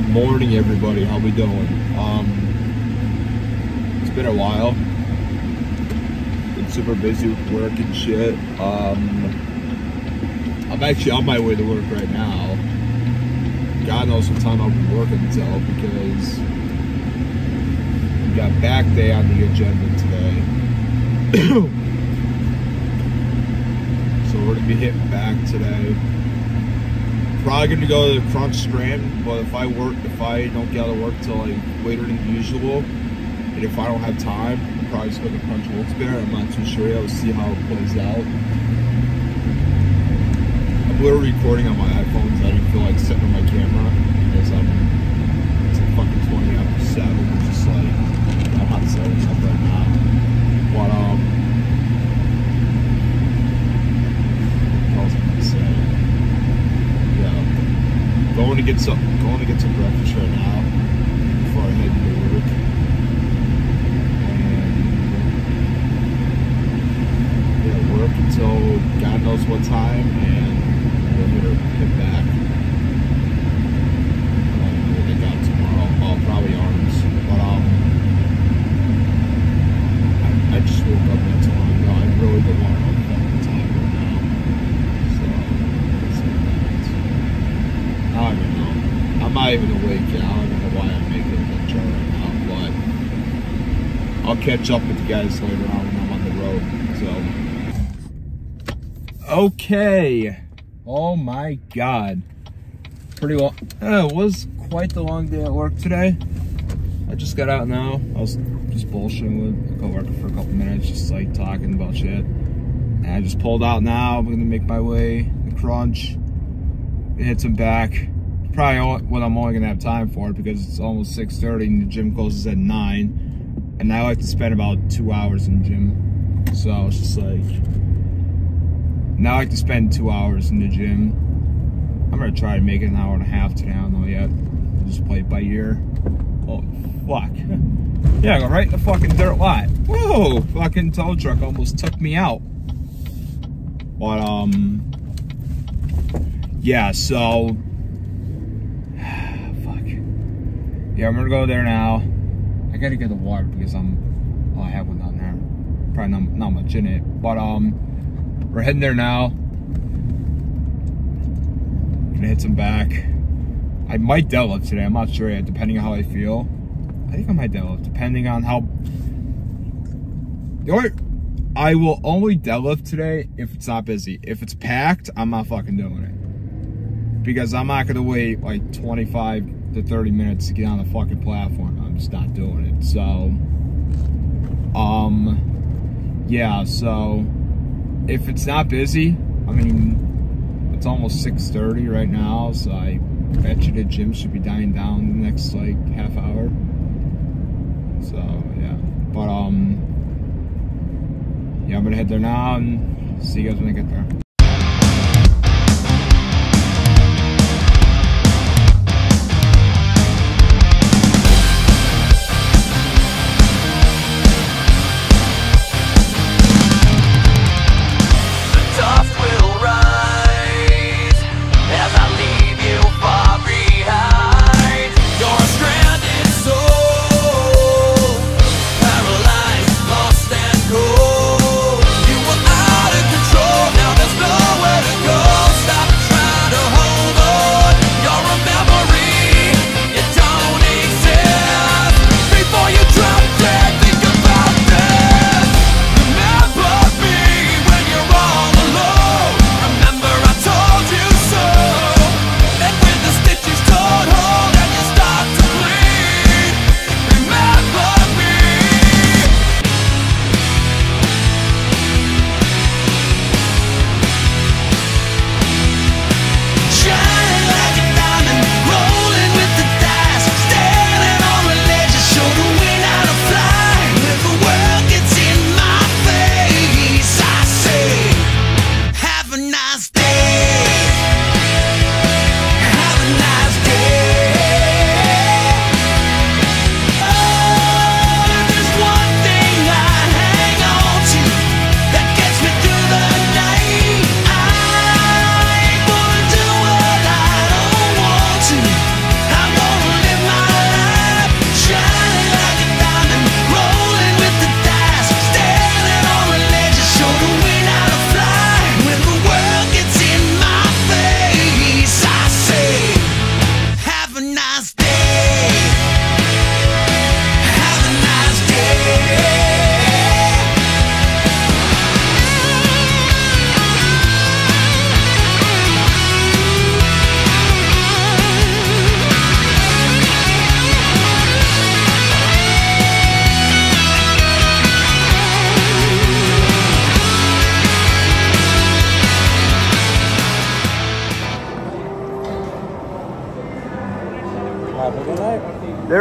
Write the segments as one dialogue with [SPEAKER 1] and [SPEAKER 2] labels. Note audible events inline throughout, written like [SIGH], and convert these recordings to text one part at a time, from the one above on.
[SPEAKER 1] Good morning, everybody. How we doing? Um, it's been a while. Been super busy with work and shit. Um, I'm actually on my way to work right now. God knows what time I'll be working until because we got back day on the agenda today. [CLEARS THROAT] so we're gonna be hitting back today probably gonna go to the Crunch Strand, but if I work, if I don't get out of work till like later than usual, and if I don't have time, I'm probably just go to Crunch Wilkes-Barre. I'm not too sure yet. We'll see how it plays out. I'm literally recording on my iPhone, so I didn't feel like setting my camera because I'm it's like fucking 20 after seven. It's just like I'm not setting up right now, but um. What else can I say? Yeah. Going to get some going to get some breakfast right now before I head to work. And yeah, work until God knows what time and then we're gonna hit back. I don't know what they got tomorrow. Oh, probably arms. But um I, I just woke up not too long ago. I really don't want to know the fucking time right now. So let's see what happens. I don't even know. I'm not even awake yet. I don't even know why I'm making a intro right now, but I'll catch up with you guys later on when I'm on the road. So Okay. Oh my god. Pretty well. uh, it was quite the long day at work today. I just got out now. I was just bullshitting with a coworker for a couple minutes, just like talking about shit. And I just pulled out now. I'm gonna make my way the crunch hit some back. Probably what I'm only gonna have time for because it's almost 6:30 and the gym closes at nine, and I like to spend about two hours in the gym. So it's just like now I like to spend two hours in the gym. I'm gonna try to make it an hour and a half today. I don't know yet. Just play it by ear. Oh fuck! [LAUGHS] Yeah, I go right in the fucking dirt lot. Whoa! Fucking tow truck almost took me out. But um yeah, so [SIGHS] fuck. Yeah, I'm gonna go there now. I gotta get the water because I'm I have one down there. Probably not, not much in it. But um we're heading there now. Gonna hit some back. I might deadlift today, I'm not sure yet, depending on how I feel. I think I might deadlift, depending on how the I will only deadlift today if it's not busy. If it's packed, I'm not fucking doing it because I'm not gonna wait like 25 to 30 minutes to get on the fucking platform. Not doing it. So, um, yeah. So, if it's not busy, I mean, it's almost 6:30 right now. So I bet you the gym should be dying down the next like half hour. So yeah, but um, yeah, I'm gonna head there now and see you guys when I get there.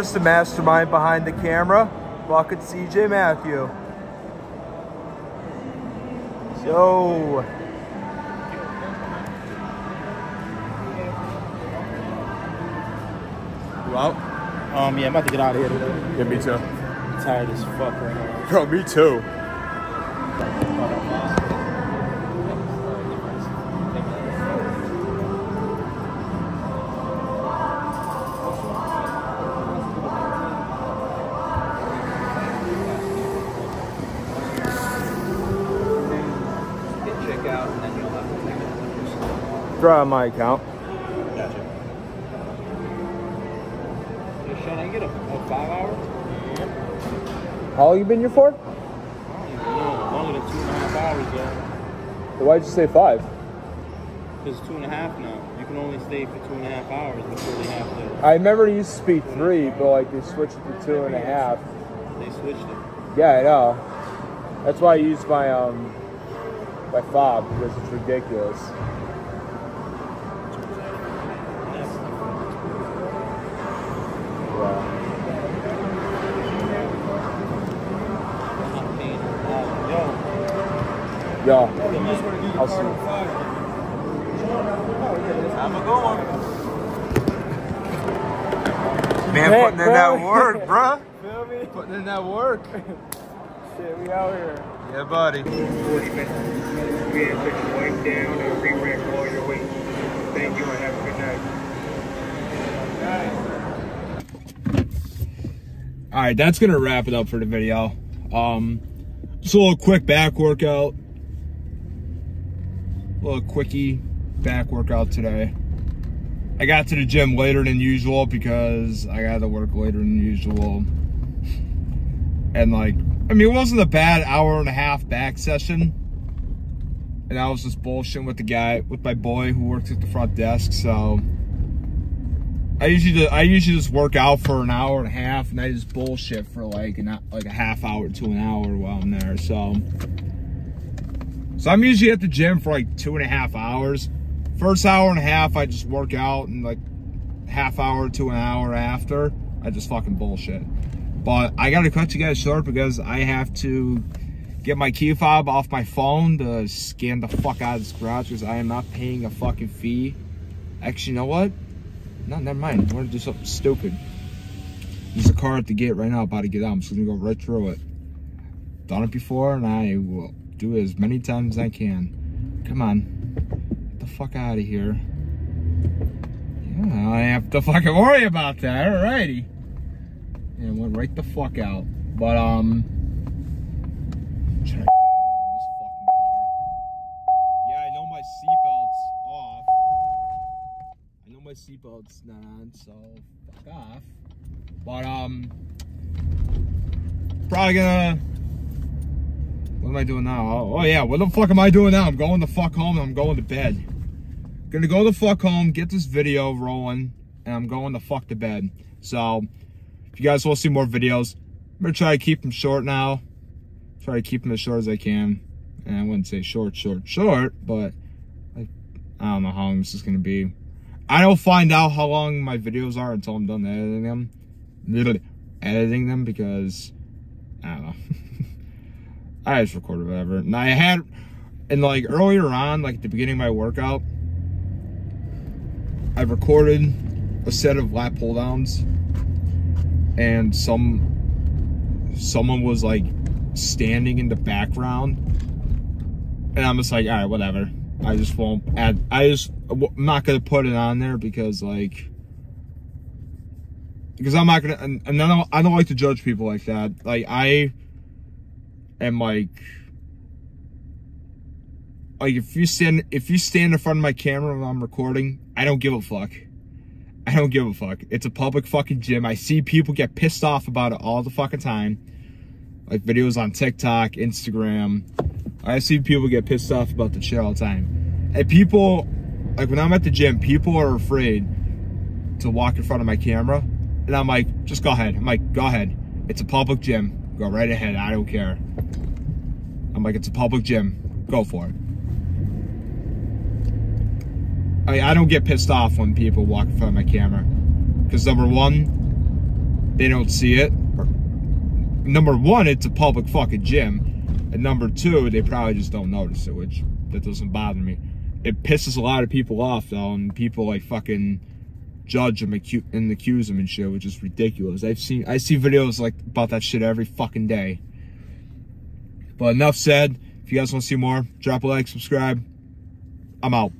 [SPEAKER 2] There's
[SPEAKER 1] the mastermind behind the camera, Bucket CJ Matthew. So, you out?
[SPEAKER 3] Um, yeah, I'm about to get out of here today.
[SPEAKER 1] Yeah, me too.
[SPEAKER 3] I'm tired as fuck right now.
[SPEAKER 1] Bro, me too. Draw on my account.
[SPEAKER 3] Gotcha.
[SPEAKER 4] Hey, Sean, I get a, a five hour?
[SPEAKER 1] How long you been here for?
[SPEAKER 3] I don't even know. Longer than two and a half hours though.
[SPEAKER 1] Why'd you say five?
[SPEAKER 3] Because two and a half now. You can only stay for two and a half hours before they have to.
[SPEAKER 1] I remember it used to be three, but like they switched it to two and a half.
[SPEAKER 3] They switched it.
[SPEAKER 1] Yeah, I know. That's why I use my um my fob because it's ridiculous. Yeah.
[SPEAKER 3] I'm not paying. Uh, yo,
[SPEAKER 1] Yeah. I'll see.
[SPEAKER 4] Have a good one.
[SPEAKER 1] Man,
[SPEAKER 5] Hey,
[SPEAKER 1] putting in that work, [LAUGHS] bruh.
[SPEAKER 5] Feel me?
[SPEAKER 1] Putting in that work. [LAUGHS]
[SPEAKER 5] Shit, we out here.
[SPEAKER 1] Yeah, buddy.
[SPEAKER 6] 40 minutes. We had put your wife down and re-rank all your weight. Thank you and have a good night.
[SPEAKER 1] All right, that's gonna wrap it up for the video. Um, just a little quick back workout, a little quickie back workout today. I got to the gym later than usual because I got to work later than usual, and like, I mean, it wasn't a bad hour and a half back session. And I was just bullshitting with the guy, with my boy who works at the front desk. So I usually I usually just work out for an hour and a half, and I just bullshit for like an like a half hour to an hour while I'm there. So, so I'm usually at the gym for like two and a half hours. First hour and a half, I just work out, and like half hour to an hour after, I just fucking bullshit. But I gotta cut you guys short because I have to get my key fob off my phone to scan the fuck out of this garage because I am not paying a fucking fee. Actually, you know what? No, never mind. I'm gonna do something stupid. There's a car at the gate right now about to get out. I'm just gonna go right through it. Done it before and I will do it as many times as I can. Come on. Get the fuck out of here. Yeah, I have to fucking worry about that. Alrighty. And went right the fuck out. But um. Yeah, I know my seatbelt's off. I know my seatbelt's not on, so fuck off. But um, probably gonna. What am I doing now? Oh, oh yeah, what the fuck am I doing now? I'm going the fuck home and I'm going to bed. Gonna go the fuck home, get this video rolling, and I'm going the fuck to bed. So, if you guys want to see more videos, I'm gonna try to keep them short now. Try to keep them as short as I can. And I wouldn't say short, short, short, but I, I don't know how long this is gonna be. I don't find out how long my videos are until I'm done editing them. Literally editing them because I don't know. [LAUGHS] I just recorded whatever. And I had and like earlier on, like at the beginning of my workout, I recorded a set of lat pull downs and some someone was like standing in the background and I'm just like, all right, whatever. I just won't add. I just I'm not gonna put it on there because like because I'm not gonna and, and I don't I don't like to judge people like that. Like I am like like if you stand if you stand in front of my camera when I'm recording, I don't give a fuck. I don't give a fuck. It's a public fucking gym. I see people get pissed off about it all the fucking time. Like videos on TikTok, Instagram. I see people get pissed off about the shit all the time. And people, like when I'm at the gym, people are afraid to walk in front of my camera. And I'm like, just go ahead. I'm like, go ahead. It's a public gym. Go right ahead. I don't care. I'm like, it's a public gym. Go for it. I, I don't get pissed off when people walk in front of my camera. Because number one, they don't see it. Number one, it's a public fucking gym. And number two, they probably just don't notice it, which that doesn't bother me. It pisses a lot of people off though, and people like fucking judge him and accuse him and shit, which is ridiculous. I've seen I see videos like about that shit every fucking day. But enough said. If you guys want to see more, drop a like, subscribe. I'm out.